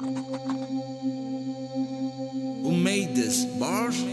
Who made this? Bars?